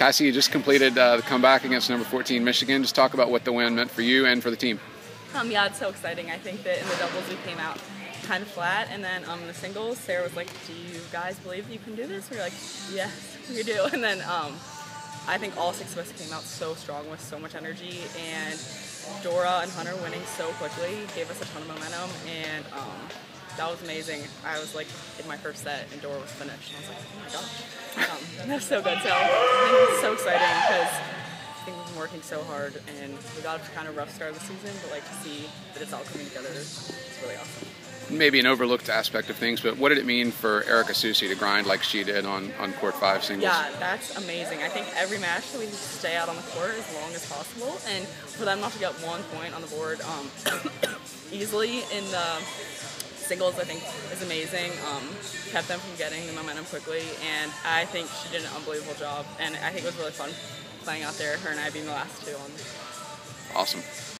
Cassie, you just completed uh, the comeback against number 14 Michigan. Just talk about what the win meant for you and for the team. Um, yeah, it's so exciting. I think that in the doubles we came out kind of flat, and then um, the singles, Sarah was like, "Do you guys believe you can do this?" We are like, "Yes, we do." And then um, I think all six of us came out so strong with so much energy, and Dora and Hunter winning so quickly gave us a ton of momentum, and um, that was amazing. I was like in my first set, and Dora was finished, and I was like, "Oh my gosh, um, that's so good." So so exciting because. I think we've been working so hard, and we got a kind of rough start of the season, but like to see that it's all coming together, it's really awesome maybe an overlooked aspect of things, but what did it mean for Erica Susie to grind like she did on, on court five singles? Yeah, that's amazing. I think every match that we stay out on the court as long as possible, and for them not to get one point on the board um, easily in the singles, I think is amazing. Um, kept them from getting the momentum quickly, and I think she did an unbelievable job. And I think it was really fun playing out there. Her and I being the last two on. Awesome.